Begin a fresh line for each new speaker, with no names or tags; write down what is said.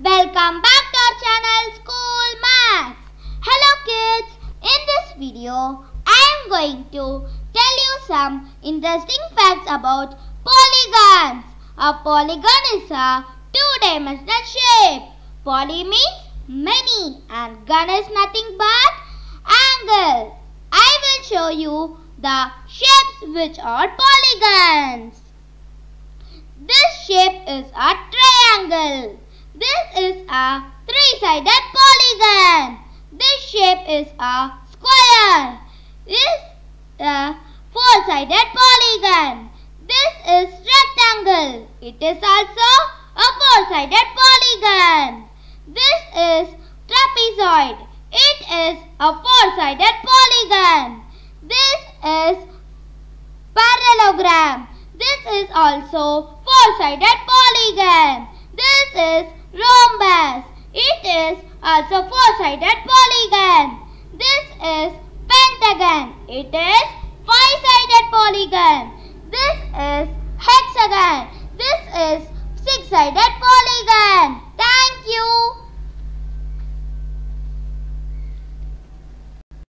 Welcome back to our channel School Maths. Hello kids, in this video I am going to tell you some interesting facts about polygons. A polygon is a two-dimensional shape. Poly means many and gon is nothing but angle. I will show you the shapes which are polygons. This shape is a triangle. A three-sided polygon. This shape is a square. This is a four-sided polygon. This is rectangle. It is also a four-sided polygon. This is trapezoid. It is a four-sided polygon. This is parallelogram. This is also four-sided polygon. This is rhombus. It is also four-sided polygon. This is pentagon. It is five-sided polygon. This is hexagon. This is six-sided polygon. Thank you.